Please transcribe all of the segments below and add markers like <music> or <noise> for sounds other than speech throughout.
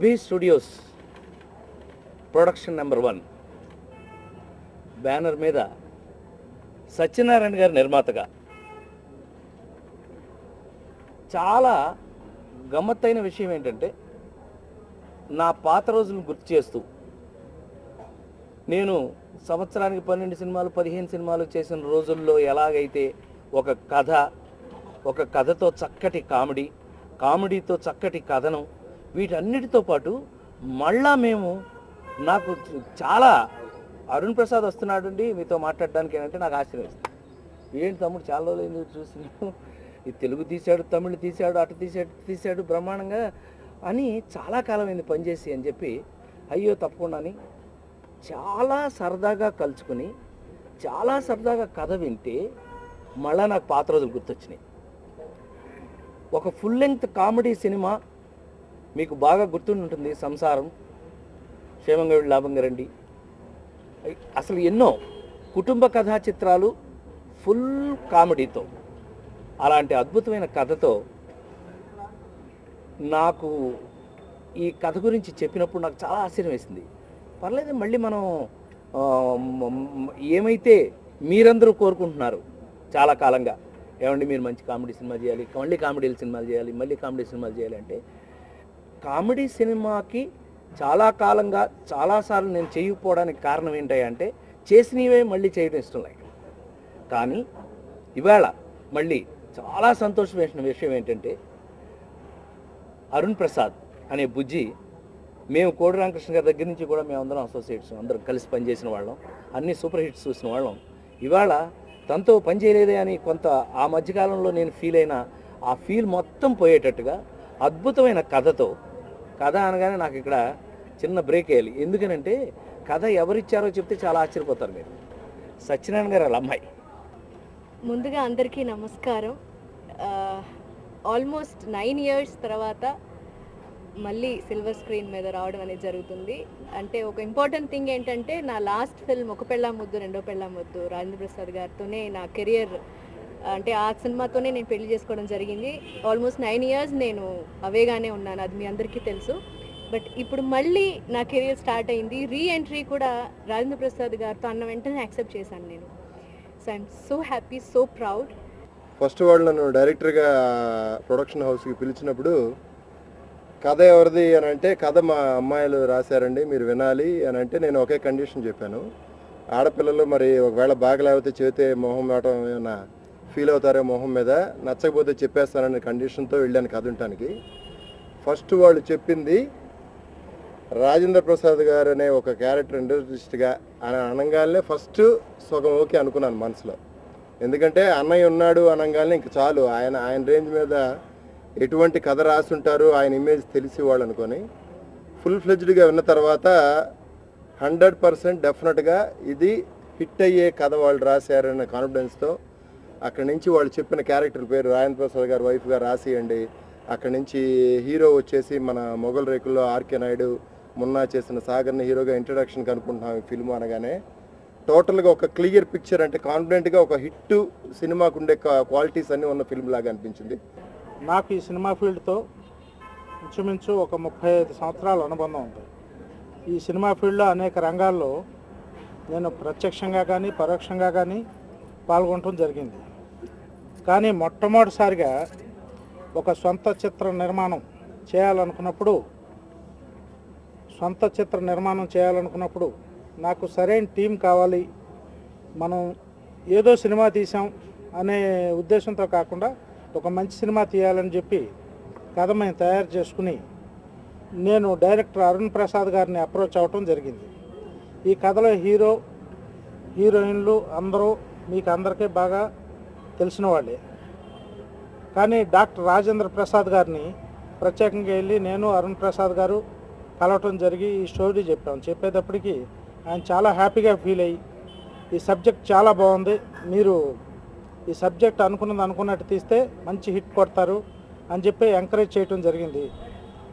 Abhi studios production number one banner మీద సత్యనారాయణ గారి నిర్మాతగా. చాలా గమ్మత్తైన విషయం ఏంటంటే నా పాత రోజులను గుర్తు చేస్తూ నేను సంవత్సరానికి పన్నెండు సినిమాలు పదిహేను సినిమాలు చేసిన రోజుల్లో ఎలాగైతే ఒక కథ ఒక కథతో చక్కటి కామెడీ కామెడీతో చక్కటి కథనం వీటన్నిటితో పాటు మళ్ళా మేము నాకు చాలా అరుణ్ ప్రసాద్ వస్తున్నాడండి మీతో మాట్లాడడానికి ఏంటంటే నాకు ఆశ్చర్యం ఏంటి తమ్ముడు చాలా రోజులు ఎందుకు చూస్తున్నాను ఈ తెలుగు తీశాడు తమిళ్ తీశాడు అటు తీశాడు తీశాడు బ్రహ్మాండంగా అని చాలా కాలం అయింది పనిచేసి అని చెప్పి అయ్యో తప్పకుండా అని చాలా సరదాగా కలుసుకుని చాలా సరదాగా కథ వింటే మళ్ళీ నాకు పాత రోజులు గుర్తొచ్చినాయి. ఒక ఫుల్ లెంగ్త్ కామెడీ సినిమా మీకు బాగా గుర్తుండి ఉంటుంది సంసారం క్షేమంగా లాభంగా రండి. అసలు ఎన్నో కుటుంబ కథా చిత్రాలు ఫుల్ కామెడీతో అలాంటి అద్భుతమైన కథతో నాకు ఈ కథ గురించి చెప్పినప్పుడు నాకు చాలా ఆశ్చర్యం వేసింది. పర్లేదు మళ్ళీ మనం ఏమైతే మీరందరూ కోరుకుంటున్నారు చాలా కాలంగా. ఏమండి మీరు మంచి కామెడీ సినిమా చేయాలి మళ్ళీ కామెడీ సినిమాలు చేయాలి మళ్ళీ కామెడీ సినిమాలు చేయాలి అంటే కామెడీ సినిమాకి చాలా కాలంగా చాలాసార్లు నేను చేయకపోవడానికి కారణం ఏంటంటే చేసినవే మళ్ళీ చేయడం ఇష్టం లేక కానీ ఇవాళ మళ్ళీ చాలా సంతోషమైన విషయం ఏంటంటే అరుణ్ ప్రసాద్ అనే బుజ్జి మేము కోడి రామకృష్ణ గారి దగ్గర నుంచి కూడా మేము అందరం అసోసియేట్స్ అందరం కలిసి పనిచేసిన వాళ్ళం. అన్ని సూపర్ హిట్స్ చూసిన వాళ్ళం. ఇవాళ తనతో పని చేయలేదే అని కొంత ఆ మధ్యకాలంలో నేను ఫీల్ అయిన ఆ ఫీల్ మొత్తం పోయేటట్టుగా అద్భుతమైన కథతో కథ అనగానే నాకు ఇక్కడ చిన్న బ్రేక్ వేయాలి. ఎందుకనంటే కథ ఎవరిచ్చారో చెప్తే చాలా ఆశ్చర్యపోతారు మీరు. సత్యనారాయణ గారు వాళ్ళ అమ్మాయి. ముందుగా అందరికీ నమస్కారం. ఆల్మోస్ట్ నైన్ ఇయర్స్ తర్వాత మళ్ళీ సిల్వర్ స్క్రీన్ మీద రావడం అనేది జరుగుతుంది. అంటే ఒక ఇంపార్టెంట్ థింగ్ ఏంటంటే నా లాస్ట్ ఫిల్మ్ ఒక పెళ్ళా ముద్దు రెండో పెళ్ళా ముద్దు రాజేంద్ర ప్రసాద్ గారితోనే నా కెరియర్ అంటే ఆ సినిమాతోనే నేను పెళ్ళి చేసుకోవడం జరిగింది. ఆల్మోస్ట్ నైన్ ఇయర్స్ నేను అవేగానే ఉన్నాను అది మీ అందరికీ తెలుసు. బట్ ఇప్పుడు మళ్ళీ నా కెరియర్ స్టార్ట్ అయింది. రీ ఎంట్రీ కూడా రాజేంద్ర ప్రసాద్ గారితో అన్న వెంటనే యాక్సెప్ట్ చేశాను నేను. So I'm so happy so proud first వాళ్ళు నన్ను డైరెక్టర్గా ప్రొడక్షన్ హౌస్కి పిలిచినప్పుడు కథ ఎవరిది అని అంటే కథ మా అమ్మాయిలు రాశారండి మీరు వినాలి అని అంటే నేను ఒకే కండిషన్ చెప్పాను. ఆడపిల్లలు మరి ఒకవేళ బాగా లేకపోతే చేతే మొహం వేయటం ఏమైనా ఫీల్ అవుతారో మొహం మీద నచ్చకపోతే చెప్పేస్తానని కండిషన్తో వెళ్ళాను కథ ఉండటానికి ఫస్ట్ వాళ్ళు చెప్పింది రాజేంద్ర ప్రసాద్ గారు అనే ఒక క్యారెక్టర్ ఇండస్ట్రిస్ట్గా అని అనగానే ఫస్ట్ సగం ఓకే అనుకున్నాను మనసులో. ఎందుకంటే అన్నయ్య ఉన్నాడు అనగానే ఇంక చాలు ఆయన ఆయన రేంజ్ మీద ఎటువంటి కథ రాసుంటారు ఆయన ఇమేజ్ తెలిసి వాళ్ళు అనుకొని ఫుల్ ఫ్లెజ్డ్గా విన్న తర్వాత హండ్రెడ్ పర్సెంట్ డెఫినెట్గా ఇది హిట్ అయ్యే కథ వాళ్ళు రాశారన్న కాన్ఫిడెన్స్తో అక్కడి నుంచి వాళ్ళు చెప్పిన క్యారెక్టర్ పేరు రాయన్ ప్రసాద్ గారు వైఫ్గా రాసియండి. అక్కడి నుంచి హీరో వచ్చేసి మన మొఘల్ రేకుల్లో ఆర్కే నాయుడు మున్నా చేసిన సాగర్ని హీరోగా ఇంట్రడక్షన్ కనుక్కుంటున్నాం ఈ ఫిల్మ్ అనగానే. టోటల్గా ఒక క్లియర్ పిక్చర్ అంటే కాన్ఫిడెంట్గా ఒక హిట్ సినిమాకు ఉండే క్వాలిటీస్ అన్నీ ఉన్న ఫిల్మ్ లాగా అనిపించింది. నాకు ఈ సినిమా ఫీల్డ్తో ఇంచుమించు ఒక ముప్పై ఐదు సంవత్సరాల అనుబంధం ఉంది. ఈ సినిమా ఫీల్డ్లో అనేక రంగాల్లో నేను ప్రత్యక్షంగా కానీ పరోక్షంగా కానీ పాల్గొనటం జరిగింది. కానీ మొట్టమొదటిసారిగా ఒక సొంత చిత్ర నిర్మాణం చేయాలనుకున్నప్పుడు సొంత చిత్ర నిర్మాణం చేయాలనుకున్నప్పుడు నాకు సరైన టీం కావాలి మనం ఏదో సినిమా తీసాం అనే ఉద్దేశంతో కాకుండా ఒక మంచి సినిమా తీయాలని చెప్పి కథ మేము తయారు చేసుకుని నేను డైరెక్టర్ అరుణ్ ప్రసాద్ గారిని అప్రోచ్ అవ్వటం జరిగింది. ఈ కథలో హీరో హీరోయిన్లు అందరూ మీకు అందరికీ బాగా తెలిసిన వాళ్ళే కానీ డాక్టర్ రాజేంద్ర ప్రసాద్ గారిని ప్రత్యేకంగా వెళ్ళి నేను అరుణ్ ప్రసాద్ గారు కలవటం జరిగి ఈ స్టోరీ చెప్పాం. చెప్పేటప్పటికి ఆయన చాలా హ్యాపీగా ఫీల్ అయ్యి ఈ సబ్జెక్ట్ చాలా బాగుంది మీరు ఈ సబ్జెక్ట్ అనుకున్నది అనుకున్నట్టు తీస్తే మంచి హిట్ కొడతారు అని చెప్పి ఎంకరేజ్ చేయటం జరిగింది.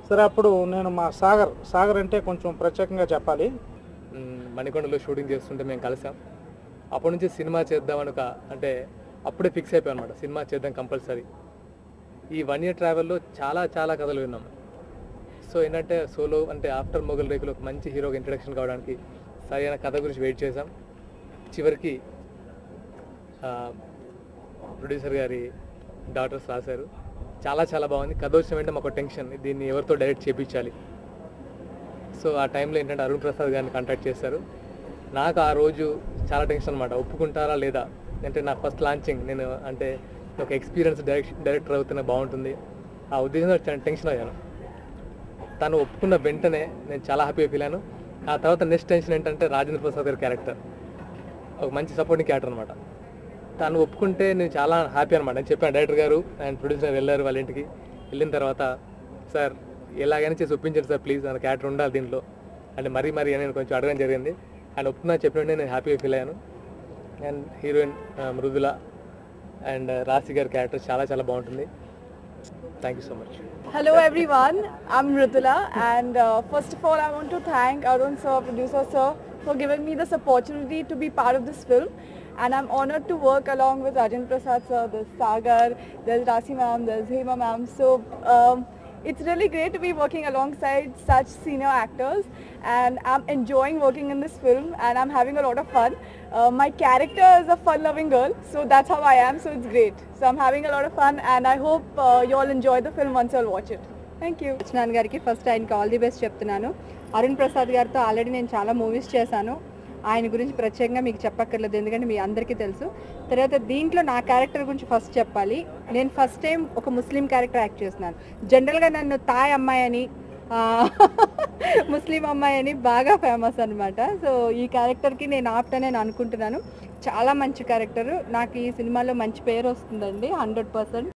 సరే అప్పుడు నేను మా సాగర్ సాగర్ అంటే కొంచెం ప్రత్యేకంగా చెప్పాలి. మణికొండలో షూటింగ్ చేస్తుంటే మేము కలిసాం. అప్పటి నుంచి సినిమా చేద్దామనుక అంటే అప్పుడే ఫిక్స్ అయిపోయాం అనమాట సినిమా చేద్దాం కంపల్సరీ. ఈ వన్ ఇయర్ ట్రావెల్లో చాలా చాలా కథలు విన్నాం. సో ఏంటంటే సోలో అంటే ఆఫ్టర్ మొగల్ రేకులు ఒక మంచి హీరోకి ఇంట్రడక్షన్ కావడానికి సరైన కథ గురించి వెయిట్ చేసాం చివరికి ప్రొడ్యూసర్ గారి డాటర్స్ రాశారు. చాలా చాలా బాగుంది. కథ వచ్చిన వెంటనే మాకు టెన్షన్ దీన్ని ఎవరితో డైరెక్ట్ చేయించాలి సో ఆ టైంలో ఏంటంటే అరుణ్ ప్రసాద్ గారిని కాంటాక్ట్ చేశారు. నాకు ఆ రోజు చాలా టెన్షన్ అనమాట ఒప్పుకుంటారా లేదా? అంటే నా ఫస్ట్ లాంచింగ్ నేను అంటే ఒక ఎక్స్పీరియన్స్ డైరెక్ట్ డైరెక్టర్ అవుతున్నా బాగుంటుంది. ఆ ఉద్దేశంతో చాలా టెన్షన్ అయ్యాను. తను ఒప్పుకున్న వెంటనే నేను చాలా హ్యాపీగా ఫీల్ అయ్యాను. ఆ తర్వాత నెక్స్ట్ టెన్షన్ ఏంటంటే రాజేంద్ర ప్రసాద్ గారి క్యారెక్టర్ ఒక మంచి సపోర్టింగ్ క్యారెక్టర్ అనమాట తను ఒప్పుకుంటే నేను చాలా హ్యాపీ అనమాట నేను చెప్పాను డైరెక్టర్ గారు అండ్ ప్రొడ్యూసర్ వెళ్ళారు వాళ్ళ ఇంటికి. వెళ్ళిన తర్వాత సార్ ఎలాగైనా చేసి ఒప్పించారు సార్ ప్లీజ్ నా క్యారెక్టర్ ఉండాలి దీంట్లో. అంటే మరీ మరీ అని నేను కొంచెం అడగడం జరిగింది. అండ్ ఒప్పుకున్నా చెప్పిన నేను హ్యాపీగా ఫీల్ అయ్యాను. అండ్ హీరోయిన్ మృదుల అండ్ రాశి గారి క్యారెక్టర్ చాలా చాలా బాగుంటుంది thank you so much Hello everyone, I'm Ritula and uh, first of all I want to thank Arun sir, producer sir for giving me this opportunity to be part of this film and I'm honored to work along with Rajan Prasad sir, there's Sagar, there's Rasi ma'am, there's Hema ma'am. So um, it's really great to be working alongside such senior actors and I'm enjoying working in this film and I'm having a lot of fun. Uh, my character is a fun-loving girl, so that's how I am, so it's great. So I'm having a lot of fun and I hope uh, you all enjoy the film once you all watch it. Thank you Krishnan గారికి first ఆయనకి all the best చెప్తున్నాను అరుణ్ ప్రసాద్ గారితో already నేను చాలా movies చేశాను ఆయన గురించి ప్రత్యేకంగా మీకు చెప్పక్కర్లేదు ఎందుకంటే మీ అందరికీ తెలుసు. తర్వాత దీంట్లో నా క్యారెక్టర్ గురించి ఫస్ట్ చెప్పాలి. నేను ఫస్ట్ టైం ఒక ముస్లిం క్యారెక్టర్ యాక్ట్ చేస్తున్నాను. జనరల్గా నన్ను తాయ్ అమ్మాయి అని <laughs> ముస్లిం అమ్మాయి అని బాగా ఫేమస్ అనమాట సో ఈ క్యారెక్టర్కి నేను ఆప్ట్ నేను అనుకుంటున్నాను. చాలా మంచి క్యారెక్టర్. నాకు ఈ సినిమాలో మంచి పేరు వస్తుందండి హండ్రెడ్ పర్సెంట్.